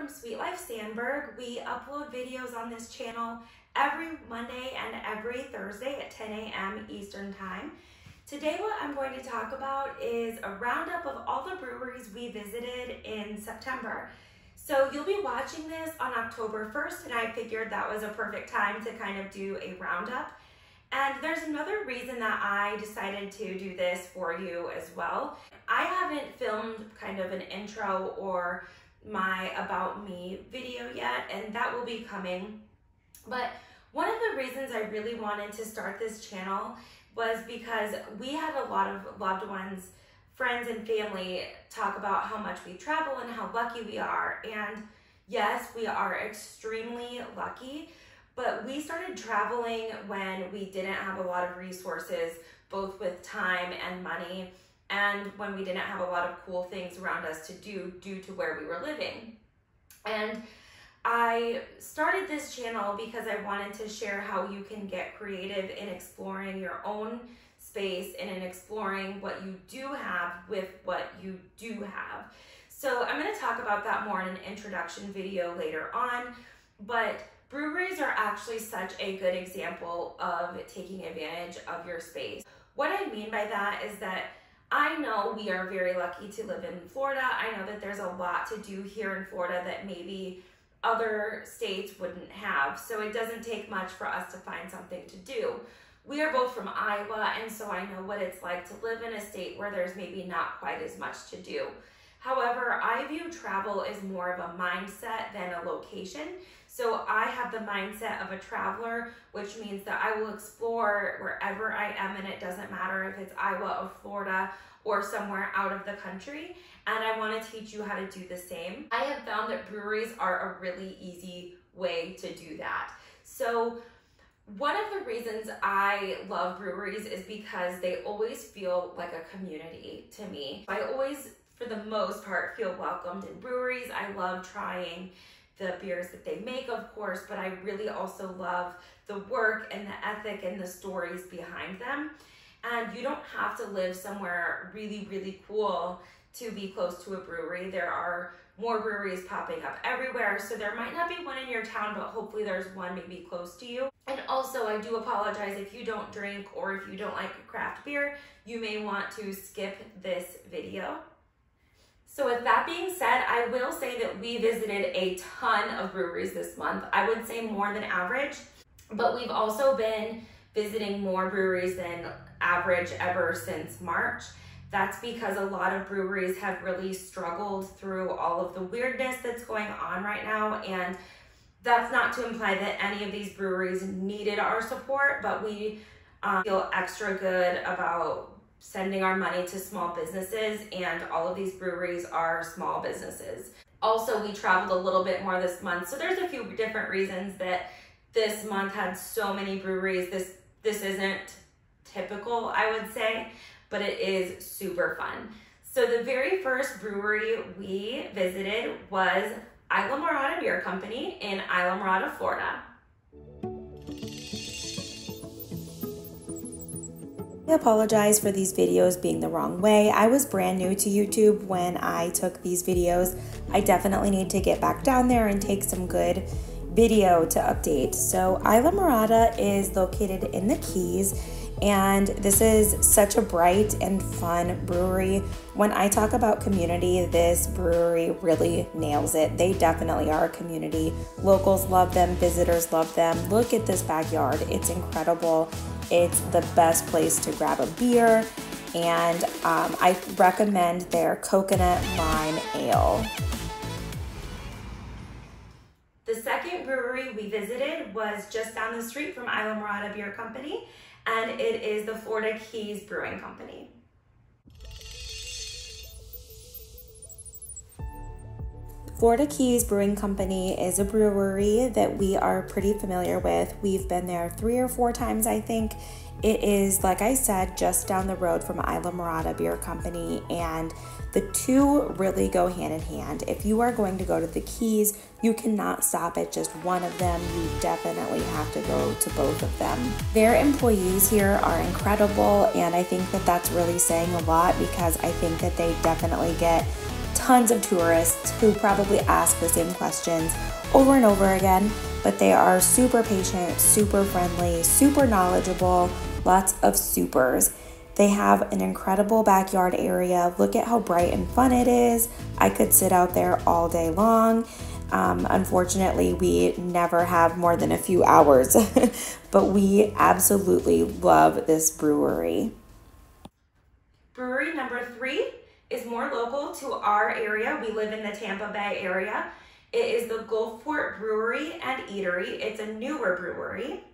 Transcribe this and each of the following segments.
from Suite Life Sanburg. We upload videos on this channel every Monday and every Thursday at 10 a.m. Eastern Time. Today what I'm going to talk about is a roundup of all the breweries we visited in September. So you'll be watching this on October 1st and I figured that was a perfect time to kind of do a roundup. And there's another reason that I decided to do this for you as well. I haven't filmed kind of an intro or my about me video yet and that will be coming. But one of the reasons I really wanted to start this channel was because we had a lot of loved ones, friends and family talk about how much we travel and how lucky we are. And yes, we are extremely lucky, but we started traveling when we didn't have a lot of resources, both with time and money and when we didn't have a lot of cool things around us to do due to where we were living. And I started this channel because I wanted to share how you can get creative in exploring your own space and in exploring what you do have with what you do have. So I'm going to talk about that more in an introduction video later on, but breweries are actually such a good example of taking advantage of your space. What I mean by that is that I know we are very lucky to live in Florida. I know that there's a lot to do here in Florida that maybe other states wouldn't have. So it doesn't take much for us to find something to do. We are both from Iowa, and so I know what it's like to live in a state where there's maybe not quite as much to do. However, I view travel as more of a mindset than a location. So I have the mindset of a traveler, which means that I will explore wherever I am, and it doesn't matter if it's Iowa or Florida or somewhere out of the country. And I want to teach you how to do the same. I have found that breweries are a really easy way to do that. So one of the reasons I love breweries is because they always feel like a community to me. I always, for the most part, feel welcomed in breweries. I love trying the beers that they make, of course, but I really also love the work and the ethic and the stories behind them. And you don't have to live somewhere really, really cool to be close to a brewery. There are more breweries popping up everywhere. So there might not be one in your town, but hopefully there's one maybe close to you. And also I do apologize if you don't drink or if you don't like craft beer, you may want to skip this video. So with that being said, I will say that we visited a ton of breweries this month. I would say more than average, but we've also been visiting more breweries than average ever since March. That's because a lot of breweries have really struggled through all of the weirdness that's going on right now. And that's not to imply that any of these breweries needed our support, but we um, feel extra good about sending our money to small businesses and all of these breweries are small businesses. Also, we traveled a little bit more this month. So there's a few different reasons that this month had so many breweries. This this isn't typical, I would say, but it is super fun. So the very first brewery we visited was Islamorada Beer Company in Islamorada, Florida. I apologize for these videos being the wrong way. I was brand new to YouTube when I took these videos. I definitely need to get back down there and take some good video to update. So Islamorada is located in the Keys and this is such a bright and fun brewery. When I talk about community, this brewery really nails it. They definitely are a community. Locals love them, visitors love them. Look at this backyard, it's incredible. It's the best place to grab a beer, and um, I recommend their coconut lime ale. The second brewery we visited was just down the street from Islamorada Beer Company, and it is the Florida Keys Brewing Company. Florida Keys Brewing Company is a brewery that we are pretty familiar with. We've been there three or four times, I think. It is, like I said, just down the road from Islamorada Beer Company, and the two really go hand in hand. If you are going to go to the Keys, you cannot stop at just one of them. You definitely have to go to both of them. Their employees here are incredible, and I think that that's really saying a lot because I think that they definitely get tons of tourists who probably ask the same questions over and over again, but they are super patient, super friendly, super knowledgeable, lots of supers. They have an incredible backyard area. Look at how bright and fun it is. I could sit out there all day long. Um, unfortunately, we never have more than a few hours, but we absolutely love this brewery. Brewery number three is more local to our area. We live in the Tampa Bay area. It is the Gulfport Brewery and Eatery. It's a newer brewery.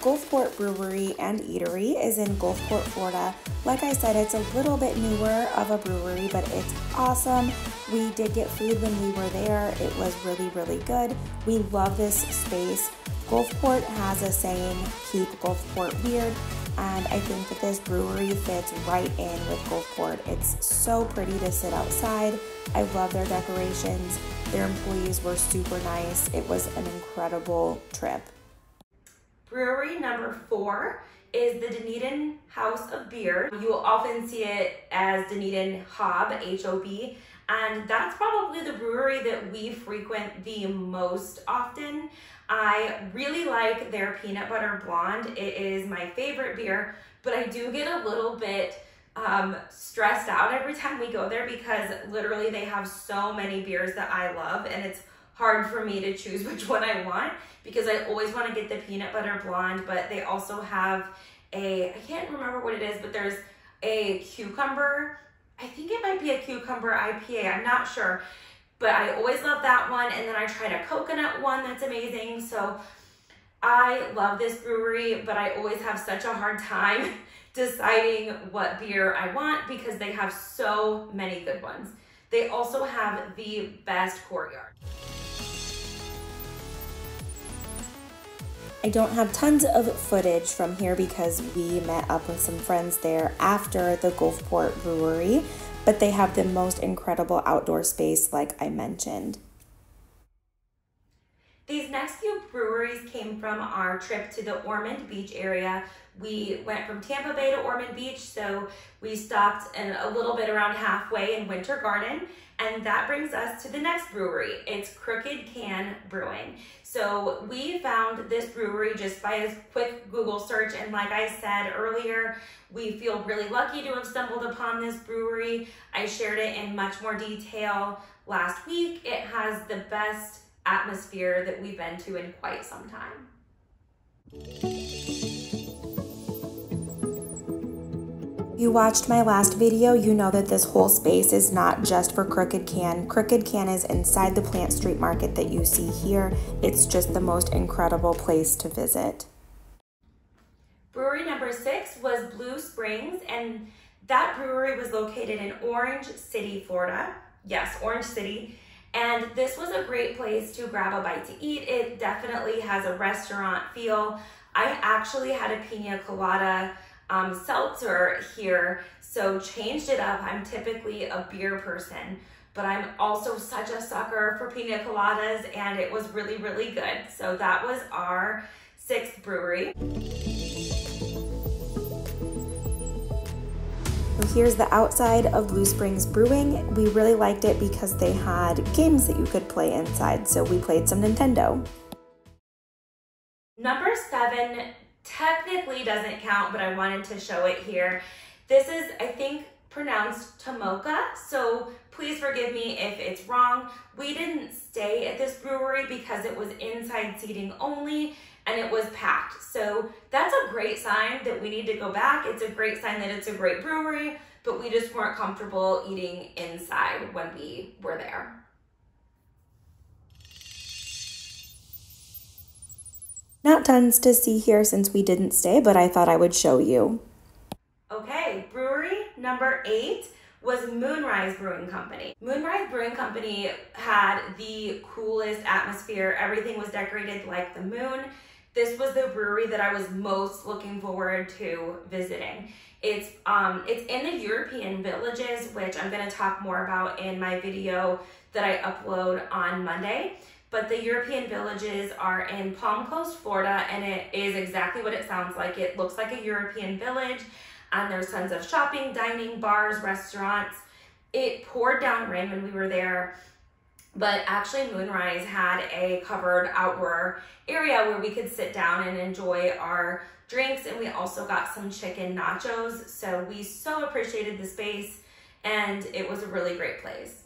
Gulfport Brewery and Eatery is in Gulfport, Florida. Like I said, it's a little bit newer of a brewery, but it's awesome. We did get food when we were there. It was really, really good. We love this space. Gulfport has a saying, keep Gulfport weird, and I think that this brewery fits right in with Gulfport. It's so pretty to sit outside. I love their decorations. Their employees were super nice. It was an incredible trip. Brewery number four is the Dunedin House of Beer. You will often see it as Dunedin Hob, H-O-B, and that's probably the brewery that we frequent the most often. I really like their peanut butter blonde. It is my favorite beer, but I do get a little bit um, stressed out every time we go there because literally they have so many beers that I love and it's hard for me to choose which one I want because I always want to get the peanut butter blonde, but they also have a, I can't remember what it is, but there's a cucumber. I think it might be a cucumber IPA. I'm not sure, but I always love that one. And then I tried a coconut one that's amazing. So I love this brewery, but I always have such a hard time deciding what beer I want because they have so many good ones. They also have the best courtyard. I don't have tons of footage from here because we met up with some friends there after the Gulfport Brewery, but they have the most incredible outdoor space, like I mentioned. These next few breweries came from our trip to the Ormond Beach area. We went from Tampa Bay to Ormond Beach, so we stopped in a little bit around halfway in Winter Garden, and that brings us to the next brewery. It's Crooked Can Brewing. So we found this brewery just by a quick Google search. And like I said earlier, we feel really lucky to have stumbled upon this brewery. I shared it in much more detail last week. It has the best atmosphere that we've been to in quite some time. you watched my last video, you know that this whole space is not just for Crooked Can. Crooked Can is inside the Plant Street Market that you see here. It's just the most incredible place to visit. Brewery number six was Blue Springs, and that brewery was located in Orange City, Florida. Yes, Orange City. And this was a great place to grab a bite to eat. It definitely has a restaurant feel. I actually had a pina colada um, seltzer here, so changed it up. I'm typically a beer person, but I'm also such a sucker for pina coladas, and it was really, really good. So that was our sixth brewery. Here's the outside of Blue Springs Brewing. We really liked it because they had games that you could play inside, so we played some Nintendo. Number seven technically doesn't count, but I wanted to show it here. This is, I think, pronounced Tomoka, so please forgive me if it's wrong. We didn't stay at this brewery because it was inside seating only and it was packed. So that's a great sign that we need to go back. It's a great sign that it's a great brewery, but we just weren't comfortable eating inside when we were there. Not tons to see here since we didn't stay, but I thought I would show you. Okay, brewery number eight was Moonrise Brewing Company. Moonrise Brewing Company had the coolest atmosphere. Everything was decorated like the moon. This was the brewery that I was most looking forward to visiting. It's um it's in the European villages, which I'm gonna talk more about in my video that I upload on Monday but the European villages are in Palm Coast, Florida, and it is exactly what it sounds like. It looks like a European village. and there's tons of shopping, dining, bars, restaurants. It poured down rain when we were there, but actually Moonrise had a covered outdoor area where we could sit down and enjoy our drinks and we also got some chicken nachos. So we so appreciated the space and it was a really great place.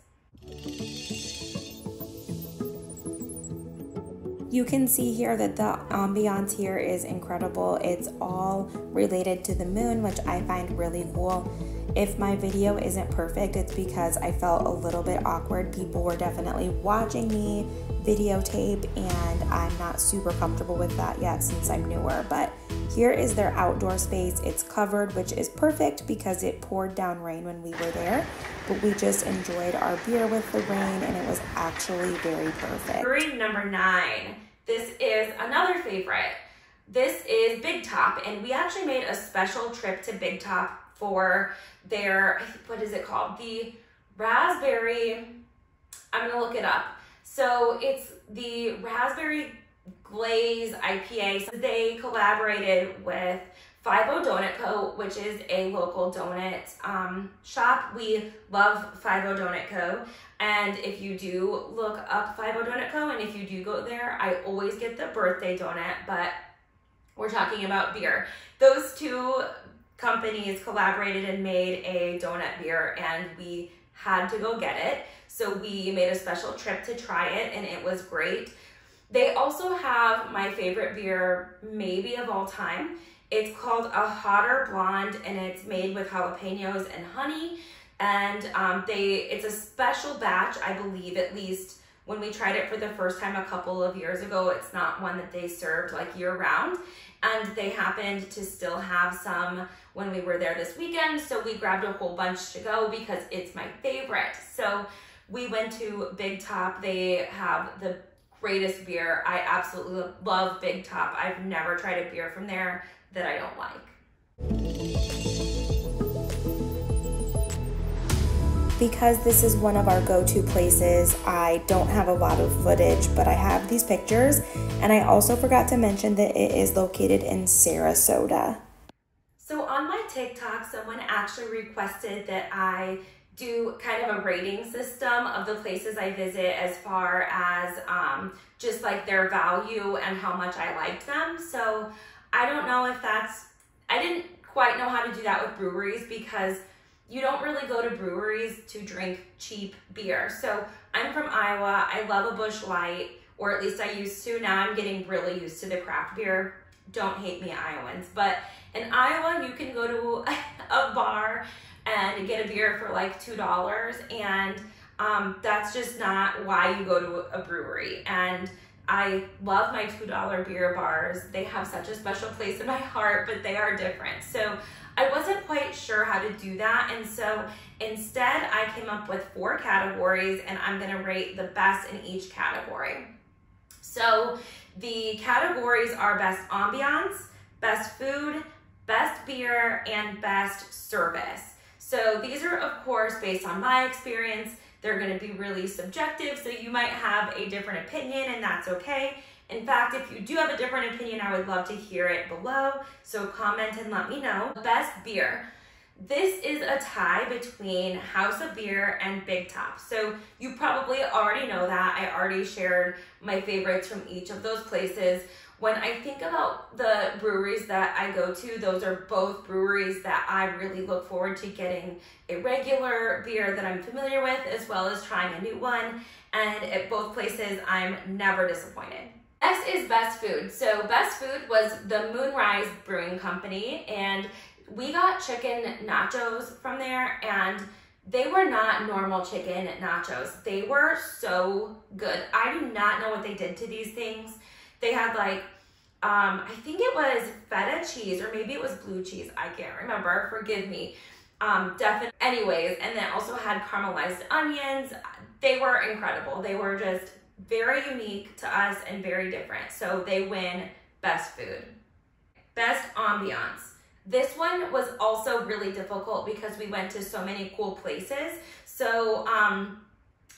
You can see here that the ambiance here is incredible. It's all related to the moon, which I find really cool. If my video isn't perfect, it's because I felt a little bit awkward. People were definitely watching me videotape, and I'm not super comfortable with that yet since I'm newer. But here is their outdoor space. It's covered, which is perfect because it poured down rain when we were there. But we just enjoyed our beer with the rain, and it was actually very perfect. Brewery number nine. This is another favorite. This is Big Top, and we actually made a special trip to Big Top for their, what is it called? The raspberry, I'm gonna look it up. So it's the raspberry glaze IPA. So they collaborated with Five O Donut Co., which is a local donut um, shop. We love Five O Donut Co. And if you do look up Five O Donut Co., and if you do go there, I always get the birthday donut, but we're talking about beer. Those two companies collaborated and made a donut beer, and we had to go get it. So we made a special trip to try it, and it was great. They also have my favorite beer, maybe of all time. It's called a hotter blonde and it's made with jalapenos and honey. And um, they it's a special batch, I believe, at least when we tried it for the first time a couple of years ago. It's not one that they served like year round. And they happened to still have some when we were there this weekend. So we grabbed a whole bunch to go because it's my favorite. So we went to Big Top. They have the greatest beer. I absolutely love Big Top. I've never tried a beer from there that I don't like. Because this is one of our go-to places, I don't have a lot of footage, but I have these pictures. And I also forgot to mention that it is located in Sarasota. So on my TikTok, someone actually requested that I do kind of a rating system of the places I visit as far as um, just like their value and how much I liked them. So I don't know if that's, I didn't quite know how to do that with breweries because you don't really go to breweries to drink cheap beer. So I'm from Iowa. I love a Busch Light, or at least I used to. Now I'm getting really used to the craft beer. Don't hate me, Iowans. But in Iowa, you can go to a bar and get a beer for like $2. And um, that's just not why you go to a brewery. And I love my $2 beer bars. They have such a special place in my heart, but they are different. So I wasn't quite sure how to do that. And so instead I came up with four categories and I'm gonna rate the best in each category. So the categories are best ambiance, best food, best beer, and best service. So these are of course based on my experience they're to be really subjective, so you might have a different opinion, and that's okay. In fact, if you do have a different opinion, I would love to hear it below. So comment and let me know. Best beer. This is a tie between House of Beer and Big Top. So you probably already know that. I already shared my favorites from each of those places. When I think about the breweries that I go to, those are both breweries that I really look forward to getting a regular beer that I'm familiar with, as well as trying a new one. And at both places, I'm never disappointed. Next is Best Food. So Best Food was the Moonrise Brewing Company, and we got chicken nachos from there, and they were not normal chicken nachos. They were so good. I do not know what they did to these things. They had like, um, I think it was feta cheese or maybe it was blue cheese. I can't remember. Forgive me. Um, definitely. Anyways, and then also had caramelized onions. They were incredible. They were just very unique to us and very different. So they win best food. Best ambiance. This one was also really difficult because we went to so many cool places. So um,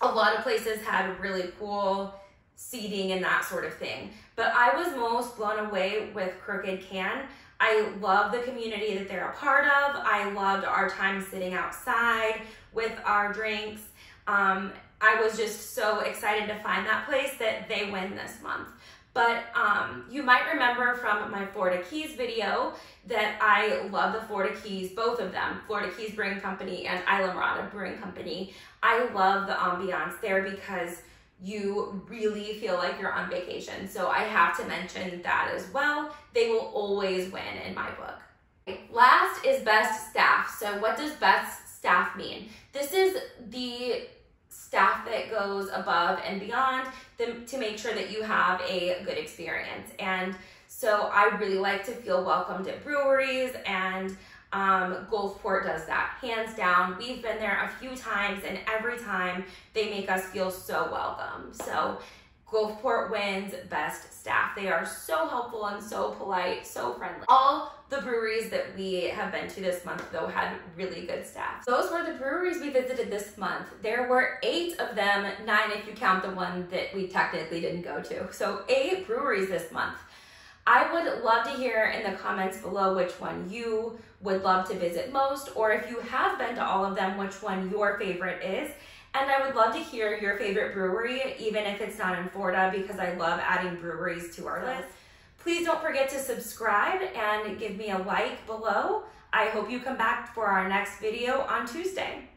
a lot of places had really cool seating and that sort of thing. But I was most blown away with Crooked Can. I love the community that they're a part of. I loved our time sitting outside with our drinks. Um, I was just so excited to find that place that they win this month. But um, you might remember from my Florida Keys video that I love the Florida Keys, both of them, Florida Keys Brewing Company and Isla Islamorada Brewing Company. I love the ambiance there because you really feel like you're on vacation. So I have to mention that as well. They will always win in my book. Last is best staff. So what does best staff mean? This is the staff that goes above and beyond the, to make sure that you have a good experience. And so I really like to feel welcomed at breweries and um, Gulfport does that, hands down. We've been there a few times and every time they make us feel so welcome. So Gulfport wins best staff. They are so helpful and so polite, so friendly. All the breweries that we have been to this month though had really good staff. Those were the breweries we visited this month. There were eight of them, nine if you count the one that we technically didn't go to. So eight breweries this month. I would love to hear in the comments below which one you would love to visit most, or if you have been to all of them, which one your favorite is. And I would love to hear your favorite brewery, even if it's not in Florida, because I love adding breweries to our list. Please don't forget to subscribe and give me a like below. I hope you come back for our next video on Tuesday.